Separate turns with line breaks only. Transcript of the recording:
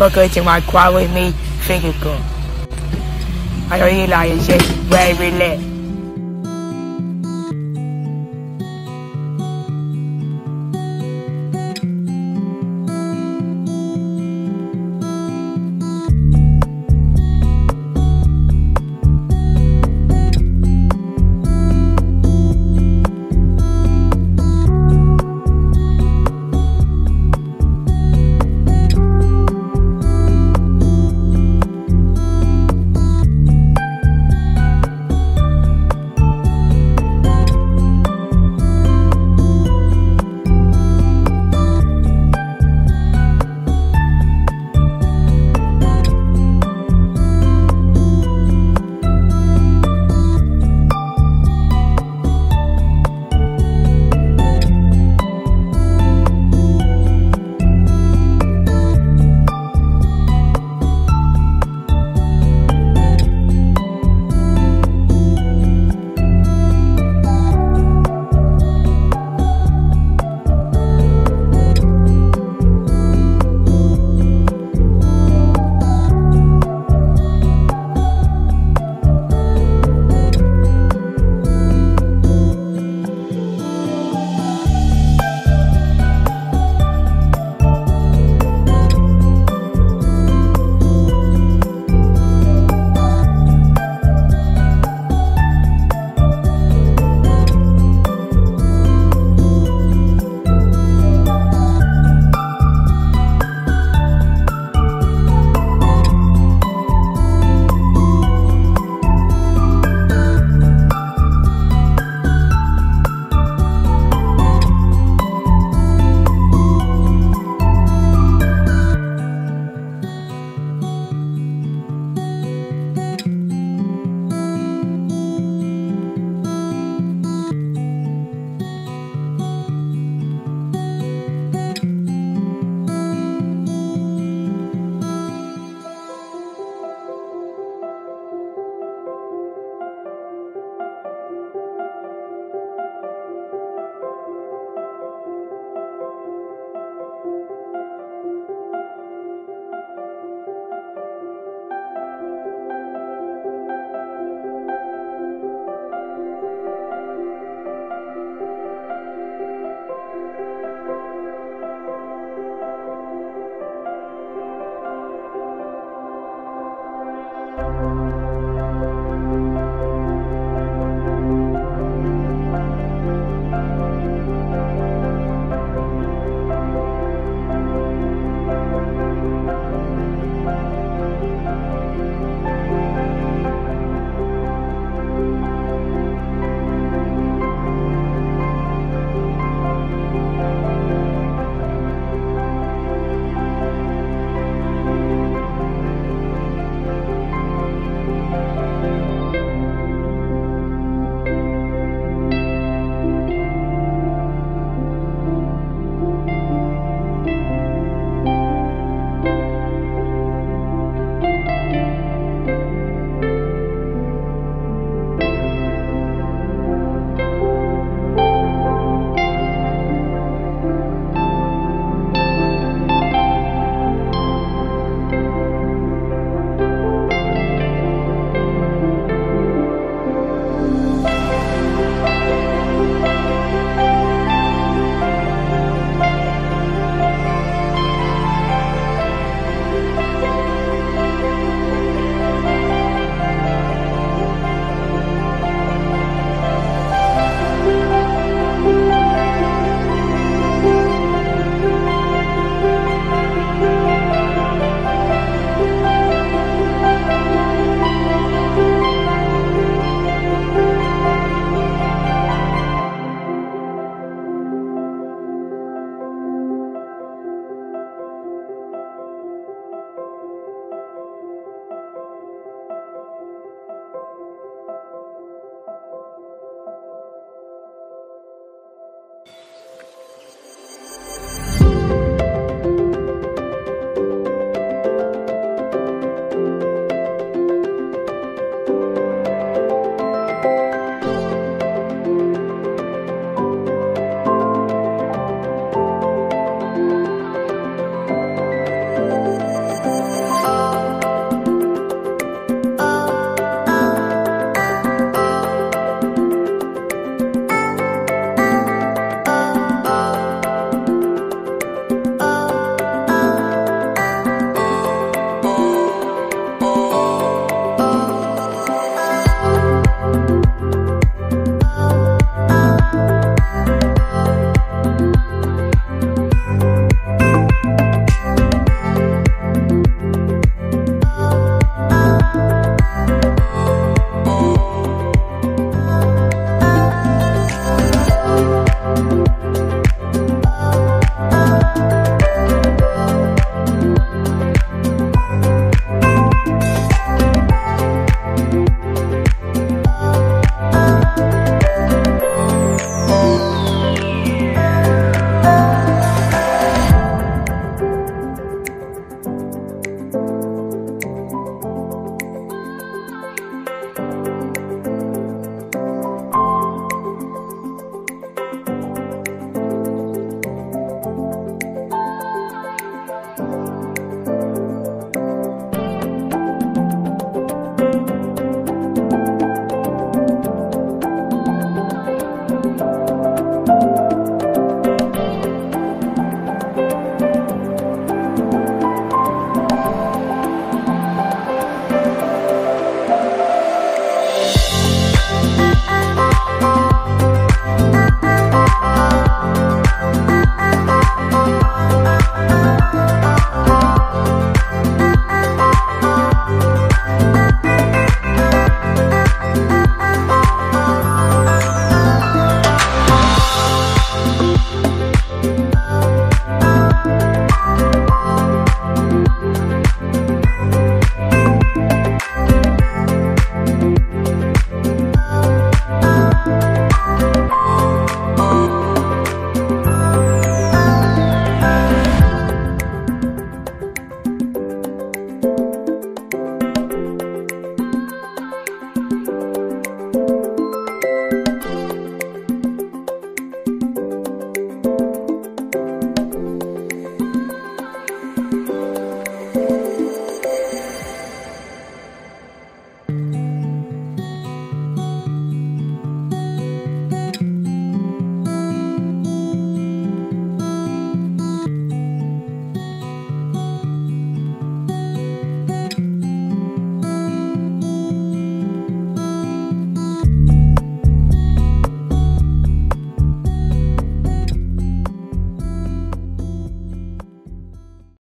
Welcome to my quad with me finger gun. I know you lying shit, very lit.